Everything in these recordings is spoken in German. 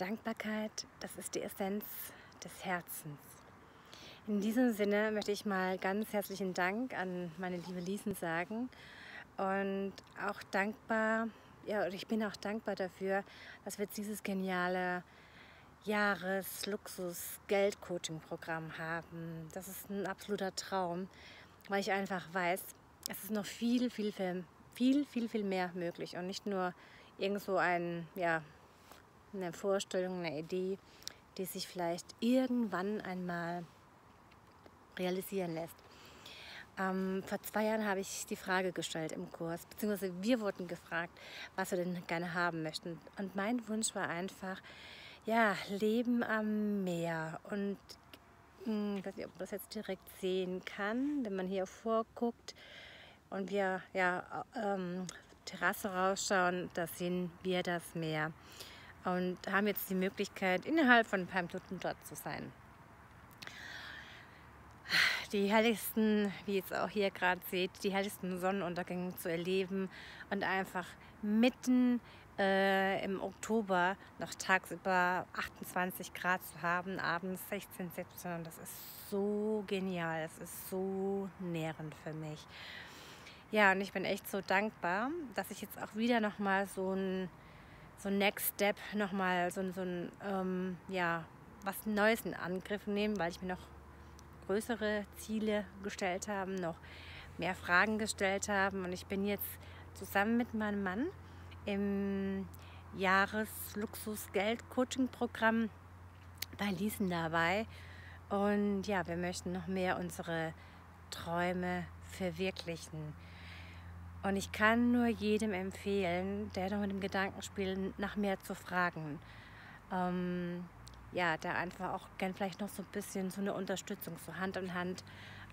Dankbarkeit, das ist die Essenz des Herzens. In diesem Sinne möchte ich mal ganz herzlichen Dank an meine liebe Liesen sagen und auch dankbar, ja, ich bin auch dankbar dafür, dass wir dieses geniale Jahres-Luxus-Geld-Coaching-Programm haben. Das ist ein absoluter Traum, weil ich einfach weiß, es ist noch viel, viel, viel, viel, viel, mehr möglich und nicht nur irgend so ein, ja, eine Vorstellung, eine Idee, die sich vielleicht irgendwann einmal realisieren lässt. Ähm, vor zwei Jahren habe ich die Frage gestellt im Kurs, beziehungsweise wir wurden gefragt, was wir denn gerne haben möchten. Und mein Wunsch war einfach, ja, Leben am Meer. Und hm, ich weiß nicht, ob man das jetzt direkt sehen kann, wenn man hier vorguckt und wir ja ähm, Terrasse rausschauen, da sehen wir das Meer und haben jetzt die Möglichkeit, innerhalb von ein paar Minuten dort zu sein. Die herrlichsten, wie ihr es auch hier gerade seht, die herrlichsten Sonnenuntergänge zu erleben und einfach mitten äh, im Oktober noch tagsüber 28 Grad zu haben, abends 16, 17. Und das ist so genial, das ist so nährend für mich. Ja, und ich bin echt so dankbar, dass ich jetzt auch wieder nochmal so ein so Next Step nochmal so, so ein, ähm, ja, was Neues in Angriff nehmen, weil ich mir noch größere Ziele gestellt habe, noch mehr Fragen gestellt habe. Und ich bin jetzt zusammen mit meinem Mann im Jahres-Luxus-Geld-Coaching-Programm bei Liesen dabei. Und ja, wir möchten noch mehr unsere Träume verwirklichen. Und ich kann nur jedem empfehlen, der noch mit dem Gedanken spielt, nach mehr zu fragen. Ähm, ja, der einfach auch gern vielleicht noch so ein bisschen so eine Unterstützung, so Hand in Hand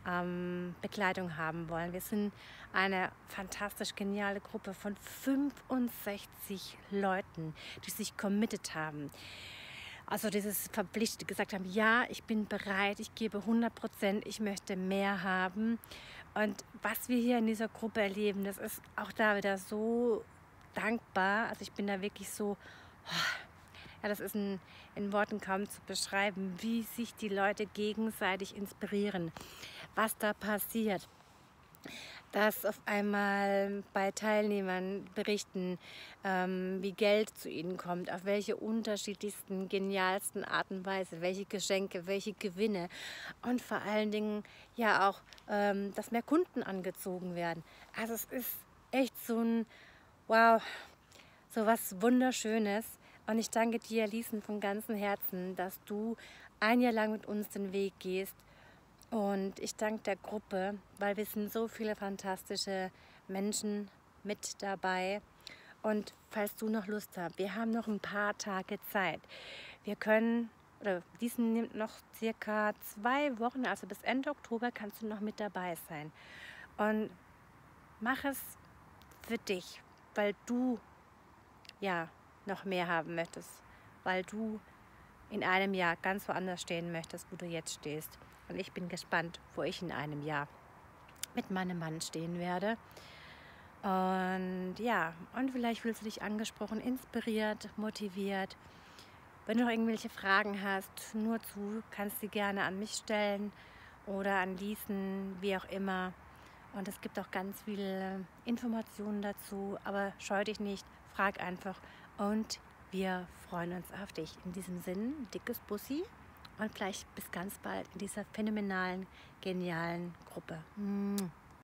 ähm, Bekleidung haben wollen. Wir sind eine fantastisch geniale Gruppe von 65 Leuten, die sich committed haben. Also dieses verpflichtete gesagt haben, ja, ich bin bereit, ich gebe 100 Prozent, ich möchte mehr haben. Und was wir hier in dieser Gruppe erleben, das ist auch da wieder so dankbar. Also ich bin da wirklich so, ja, das ist in, in Worten kaum zu beschreiben, wie sich die Leute gegenseitig inspirieren, was da passiert dass auf einmal bei Teilnehmern berichten, ähm, wie Geld zu ihnen kommt, auf welche unterschiedlichsten, genialsten Art und Weise, welche Geschenke, welche Gewinne und vor allen Dingen ja auch, ähm, dass mehr Kunden angezogen werden. Also es ist echt so ein, wow, so was Wunderschönes. Und ich danke dir, Liesen, von ganzem Herzen, dass du ein Jahr lang mit uns den Weg gehst und ich danke der Gruppe, weil wir sind so viele fantastische Menschen mit dabei. Und falls du noch Lust hast, wir haben noch ein paar Tage Zeit. Wir können, oder diesen nimmt noch circa zwei Wochen, also bis Ende Oktober kannst du noch mit dabei sein. Und mach es für dich, weil du ja noch mehr haben möchtest, weil du in einem Jahr ganz woanders stehen möchtest, wo du jetzt stehst. Und ich bin gespannt, wo ich in einem Jahr mit meinem Mann stehen werde. Und ja, und vielleicht fühlst du dich angesprochen, inspiriert, motiviert. Wenn du noch irgendwelche Fragen hast, nur zu, kannst du gerne an mich stellen oder an Liesen, wie auch immer. Und es gibt auch ganz viele Informationen dazu, aber scheu dich nicht, frag einfach und wir freuen uns auf dich. In diesem Sinn, dickes Bussi und vielleicht bis ganz bald in dieser phänomenalen, genialen Gruppe.